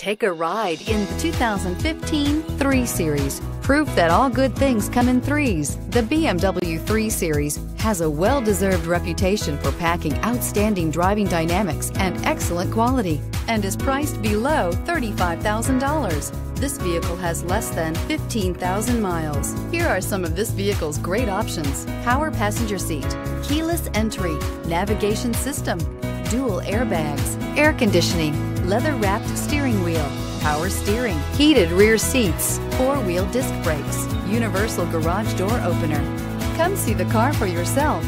Take a ride in the 2015 3 Series. Proof that all good things come in threes. The BMW 3 Series has a well-deserved reputation for packing outstanding driving dynamics and excellent quality and is priced below $35,000. This vehicle has less than 15,000 miles. Here are some of this vehicle's great options. Power passenger seat, keyless entry, navigation system, dual airbags, air conditioning, leather-wrapped steering wheel, power steering, heated rear seats, four-wheel disc brakes, universal garage door opener. Come see the car for yourself.